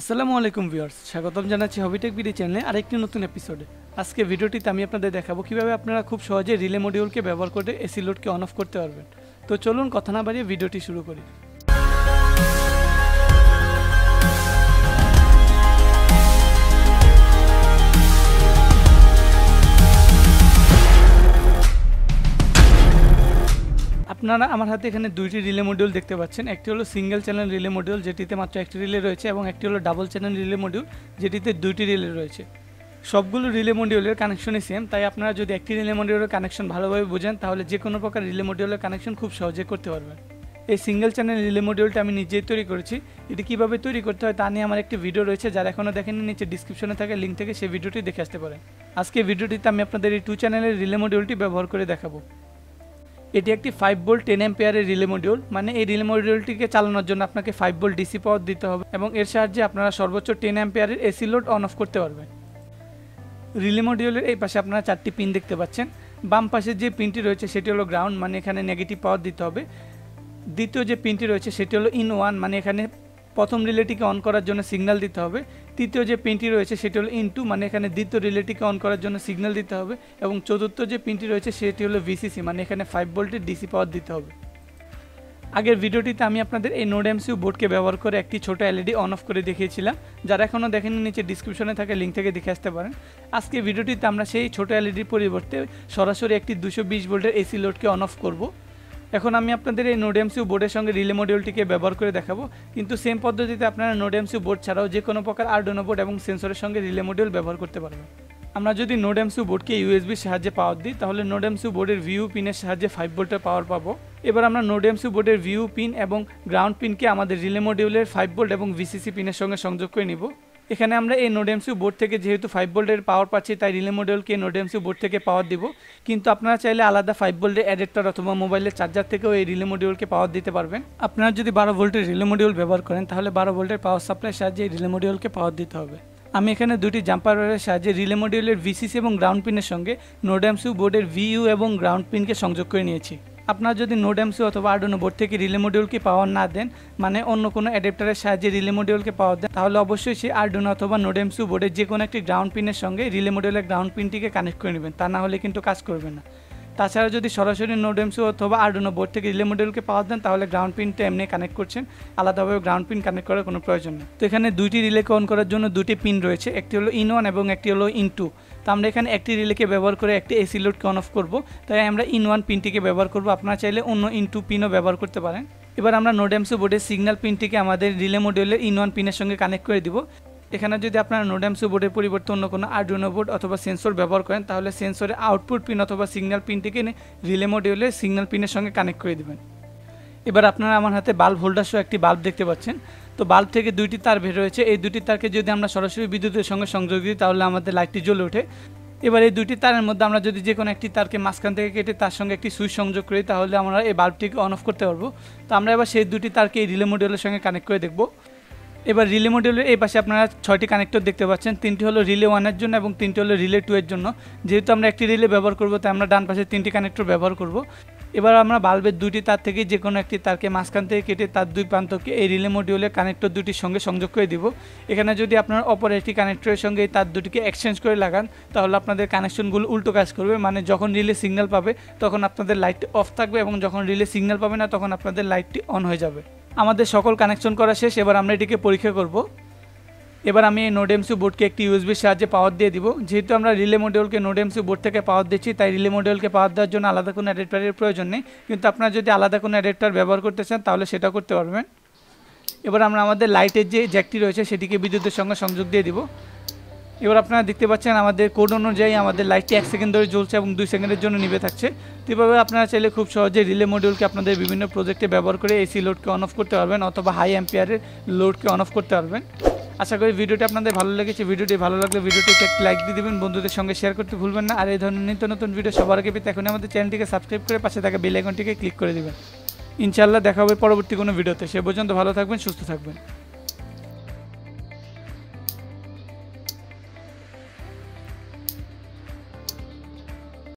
আসসালামু আলাইকুম ভিউয়ার্স, স্বাগতম জানাচ্ছি হবিটেক বিডি চ্যানেলে আরেকটি নতুন এপিসোডে আজকে ভিডিওটিতে আমি আপনাদের দেখাবো কীভাবে আপনারা খুব সহজে রিলে মডিউলকে ব্যবহার করে এসি লোডকে অন অফ করতে পারবেন। তো চলুন কথা না বাড়িয়ে ভিডিওটি শুরু করি। আপনারা আমার হাতে এখানে দুইটি রিলে মডিউল দেখতে পাচ্ছেন। একটি হলো সিঙ্গেল চ্যানেল রিলে মডিউল যেটিতে মাত্র একটি রিলে রয়েছে, এবং একটি হলো ডাবল চ্যানেল রিলে মডিউল যেটিতে দুইটি রিলে রয়েছে। সবগুলো রিলে মডিউলের কানেকশনই সেম তাই আপনারা যদি একটি রিলে মডিউলের কানেকশন ভালোভাবে বোঝেন, তাহলে যে কোনো প্রকার রিলে মডিউলের কানেকশন খুব সহজে করতে পারবেন। এই সিঙ্গেল চ্যানেল রিলে মডিউলটা আমি নিজেই তৈরি করেছি। এটি কীভাবে তৈরি করতে হয় তা নিয়ে আমার একটি ভিডিও রয়েছে, যারা এখনও দেখেনি নিচে ডিসক্রিপশনে থাকা লিঙ্ক থেকে সেই ভিডিওটি দেখে আসতে পারেন। আজকে ভিডিওটিতে আমি আপনাদের এই টু চ্যানেলের রিলে মডিউলটি ব্যবহার করে দেখাবো। এটি একটি ফাইভ বোল্ট টেন এম্পেয়ারের রিলে মডিউল মানে এই রিলে মডিউলটিকে চালানোর জন্য আপনাকে ফাইভ বোল্ট ডিসি পাওয়ার দিতে হবে এবং এর সাহায্যে আপনারা সর্বোচ্চ টেন অ্যাম্পেয়ারের এসি লোড অন অফ করতে পারবেন। রিলে মডিউলের এই পাশে আপনারা চারটি পিন দেখতে পাচ্ছেন। বাম পাশে যে পিনটি রয়েছে সেটি হলো গ্রাউন্ড মানে এখানে নেগেটিভ পাওয়ার দিতে হবে। দ্বিতীয় যে পিনটি রয়েছে সেটি হলো ইন ওয়ান মানে এখানে প্রথম রিলেটিকে অন করার জন্য সিগন্যাল দিতে হবে। তৃতীয় যে পিনটি রয়েছে, সেটি হলো ইন টু মানে এখানে দ্বিতীয় রিলেটিকে অন করার জন্য সিগন্যাল দিতে হবে, এবং চতুর্থ যে পিনটি রয়েছে, সেটি হলো ভিসিসি মানে এখানে ফাইভ ভোল্টের ডিসি পাওয়ার দিতে হবে। আগের ভিডিওটিতে আমি আপনাদের এই নোড এমসিউ বোর্ডকে ব্যবহার করে একটি ছোট এলইডি অন অফ করে দেখিয়েছিলাম। যারা এখনও দেখেনি নিচে ডিসক্রিপশনে থাকা লিঙ্ক থেকে দেখে আসতে পারেন। আজকে ভিডিওটিতে আমরা সেই ছোট এলইডির পরিবর্তে সরাসরি একটি দুশো বিশ ভোল্টের এসি লোডকে অন অফ করব। এখন আমি আপনাদের এই নোড এমসিউ বোর্ডের সঙ্গে রিলে মডিউলটিকে ব্যবহার করে দেখাবো। কিন্তু সেম পদ্ধতিতে আপনারা নোড এমসিউ বোর্ড ছাড়াও যে কোনো প্রকার আর্ডোনো বোর্ড এবং সেন্সরের সঙ্গে রিলে মডিউল ব্যবহার করতে পারবেন। আমরা যদি নোড এমসিউ বোর্ডকে ইউএসবির সাহায্যে পাওয়ার দিই, তাহলে নোড এমসিউ বোর্ডের ভিউ পিনের সাহায্যে ফাইভ ভোল্টের পাওয়ার পাবো। এবার আমরা নোড এমসিউ বোর্ডের ভিউ পিন এবং গ্রাউন্ড পিনকে আমাদের রিলে মডিউলের ফাইভ ভোল্ট এবং ভিসিসি পিনের সঙ্গে সংযোগ করে নিব। এখানে আমরা এই নোড এমসিউ বোর্ড থেকে যেহেতু ফাইভ ভোল্টের পাওয়ার পাচ্ছি, তাই রিলে মডেলকে নোড এমসিউ বোর্ড থেকে পাওয়ার দিব। কিন্তু আপনারা চাইলে আলাদা ফাইভ ভোল্টের অ্যাডাপ্টার অথবা মোবাইলের চার্জার থেকেও এই রিলে মডিউলকে পাওয়ার দিতে পারবেন। আপনারা যদি বারো ভোল্টের রিলে মডিউল ব্যবহার করেন, তাহলে বারো ভোল্টের পাওয়ার সাপ্লাই সাহায্যে এই রিলে মডিউলকে পাওয়ার দিতে হবে। আমি এখানে দুটি জাম্পার ওয়ারের সাহায্যে রিলে মডিউলের ভিসিসি এবং গ্রাউন্ড পিনের সঙ্গে নোড এমসিউ বোর্ডের ভিইউ এবং গ্রাউন্ড পিনকে সংযোগ করে নিয়েছি। আপনারা যদি নোড এমসি অথবা আর্ডোনো বোর্ড থেকে রিলে মডিউলকে পাওয়ার না দেন মানে অন্য কোনো অ্যাডাপ্টারের সাহায্যে রিলে মডিউলকে পাওয়ার দেন, তাহলে অবশ্যই সেই আর্ডোনো অথবা নোড এমসি বোর্ডের যে কোনো একটি গ্রাউন্ড পিনের সঙ্গে রিলে মডিউলের গ্রাউন্ড পিনটিকে কানেক্ট করে নেবেন। তা না হলে কিন্তু কাজ করবে না। তাছাড়া যদি সরাসরি নোড এমসি অথবা আর্ডোনো বোর্ড থেকে রিলে মডিউলকে পাওয়া দেন তাহলে গ্রাউন্ড পিনটা এমনি কানেক্ট করছেন। আলাদাভাবে গ্রাউন্ড পিন কানেক্ট করার কোনো প্রয়োজন নেই। তো এখানে দুইটি রিলেকে অন করার জন্য দুটি পিন রয়েছে, একটি হলো ইন ওয়ান এবং একটি হলো ইন টু তো আমরা এখানে একটি রিলেকে ব্যবহার করে একটি এসি লোডকে অন অফ করব। তাই আমরা ইন ওয়ান পিনটিকে ব্যবহার করব। আপনারা চাইলে অন্য ইন টু পিনও ব্যবহার করতে পারেন। এবার আমরা নোড এমসি বোর্ডের সিগন্যাল পিনটিকে আমাদের রিলে মডিউলের ইন ওয়ান পিনের সঙ্গে কানেক্ট করে দিব। এখানে যদি আপনারা নোড এমসি বোর্ডের পরিবর্তে অন্য কোনো আর্ডুনো বোর্ড অথবা সেন্সর ব্যবহার করেন, তাহলে সেন্সরের আউটপুট পিন অথবা সিগন্যাল পিনটিকে রিলে মডিউলের সিগন্যাল পিনের সঙ্গে কানেক্ট করে দেবেন। এবার আপনারা আমার হাতে বাল্ব হোল্ডার সহ একটি বাল্ব দেখতে পাচ্ছেন। তো বাল্ব থেকে দুইটি তার বের হয়েছে। এই দুটি তারকে যদি আমরা সরাসরি বিদ্যুতের সঙ্গে সংযোগ দিই, তাহলে আমাদের লাইটটি জ্বলে ওঠে। এবার এই দুটি তারের মধ্যে আমরা যদি যে কোনো একটি তারকে মাঝখান থেকে কেটে তার সঙ্গে একটি সুইচ সংযোগ করি, তাহলে আমরা এই বাল্বটিকে অন অফ করতে পারব। তো আমরা এবার সেই দুটি তারকে এই রিলে মডিউলের সঙ্গে কানেক্ট করে দেখব। এবার রিলে মডিউলের এই পাশে আপনারা ছয়টি কানেক্টর দেখতে পাচ্ছেন। তিনটি হলো রিলে ওয়ানের জন্য এবং তিনটি হলো রিলে টু এর জন্য। যেহেতু আমরা একটি রিলে ব্যবহার করব, তাই আমরা ডান পাশে তিনটি কানেক্টর ব্যবহার করব। এবার আমরা বাল্বের দুটি তার থেকে যে কোনো একটি তারকে মাঝখান থেকে কেটে তার দুই প্রান্তকে এই রিলে মডিউলের কানেক্টর দুটির সঙ্গে সংযোগ করে দিব। এখানে যদি আপনার অপর একটি কানেক্টরের সঙ্গে এই তার দুটিকে এক্সচেঞ্জ করে লাগান, তাহলে আপনাদের কানেকশনগুলো উল্টো কাজ করবে। মানে যখন রিলে সিগন্যাল পাবে, তখন আপনাদের লাইটটি অফ থাকবে এবং যখন রিলে সিগন্যাল পাবে না, তখন আপনাদের লাইটটি অন হয়ে যাবে। আমাদের সকল কানেকশন করা শেষ, এবার আমরা এটিকে পরীক্ষা করব। এবার আমি এই নোডেমসি বোর্ডকে একটি ইউএসবির সাহায্যে পাওয়ার দিয়ে দিব। যেহেতু আমরা রিলে মডিউলকে নোডেমসি বোর্ড থেকে পাওয়ার দিচ্ছি, তাই রিলে মডিউলকে পাওয়ার দেওয়ার জন্য আলাদা কোনো অ্যাডাপ্টারের প্রয়োজন নেই। কিন্তু আপনারা যদি আলাদা কোনো অ্যাডাপ্টার ব্যবহার করতে চান, তাহলে সেটা করতে পারবেন। এবার আমরা আমাদের লাইটের যে জ্যাকটি রয়েছে, সেটিকে বিদ্যুতের সঙ্গে সংযোগ দিয়ে দিব। এবার আপনারা দেখতে পাচ্ছেন আমাদের কোড অনুযায়ী আমাদের লাইটটি এক সেকেন্ড ধরে জ্বলছে এবং দুই সেকেন্ডের জন্য নিভে থাকছে। তো এভাবে আপনারা চাইলে খুব সহজে রিলে মডিউলকে আপনাদের বিভিন্ন প্রজেক্টে ব্যবহার করে এসি লোডকে অন অফ করতে পারবেন অথবা হাই অ্যাম্পিয়ারের লোডকে অন অফ করতে পারবেন। আশা করি ভিডিওটি আপনাদের ভালো লেগেছে। ভিডিওটি ভালো লাগলে ভিডিওটিতে একটি লাইক দিয়ে দেবেন। বন্ধুদের সঙ্গে শেয়ার করতে ভুলবেন না। আর এই ধরনের নিত্য নতুন ভিডিও সবার আগে পেতে এখন আমাদের চ্যানেলটিকে সাবস্ক্রাইব করে পাশে থাকা বেল আইকনটিকে ক্লিক করে দেবেন। ইনশাআল্লাহ দেখা হবে পরবর্তী কোনো ভিডিওতে সে পর্যন্ত ভালো থাকবেন, সুস্থ থাকবেন।